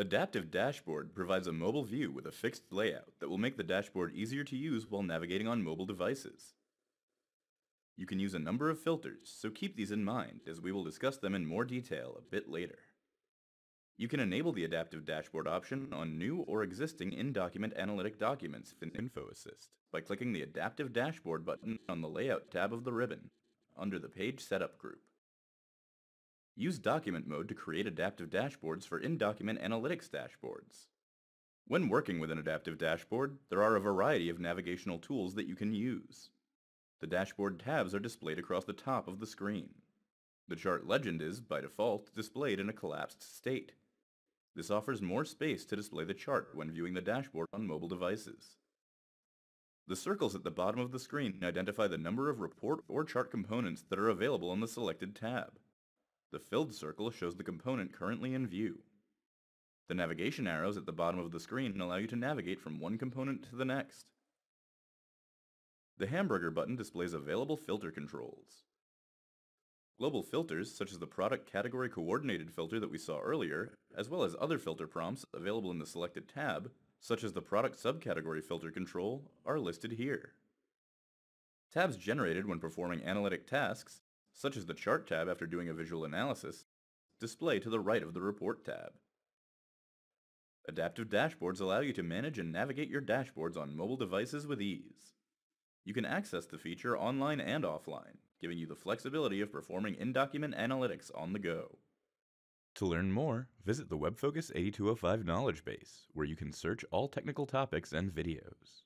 Adaptive Dashboard provides a mobile view with a fixed layout that will make the dashboard easier to use while navigating on mobile devices. You can use a number of filters, so keep these in mind as we will discuss them in more detail a bit later. You can enable the Adaptive Dashboard option on new or existing in-document analytic documents in InfoAssist by clicking the Adaptive Dashboard button on the Layout tab of the ribbon under the Page Setup group. Use Document Mode to create adaptive dashboards for in-document analytics dashboards. When working with an adaptive dashboard, there are a variety of navigational tools that you can use. The dashboard tabs are displayed across the top of the screen. The chart legend is, by default, displayed in a collapsed state. This offers more space to display the chart when viewing the dashboard on mobile devices. The circles at the bottom of the screen identify the number of report or chart components that are available on the selected tab. The filled circle shows the component currently in view. The navigation arrows at the bottom of the screen allow you to navigate from one component to the next. The hamburger button displays available filter controls. Global filters, such as the product category coordinated filter that we saw earlier, as well as other filter prompts available in the selected tab, such as the product subcategory filter control, are listed here. Tabs generated when performing analytic tasks, such as the Chart tab after doing a visual analysis, display to the right of the Report tab. Adaptive dashboards allow you to manage and navigate your dashboards on mobile devices with ease. You can access the feature online and offline, giving you the flexibility of performing in-document analytics on the go. To learn more, visit the WebFocus 8205 knowledge base, where you can search all technical topics and videos.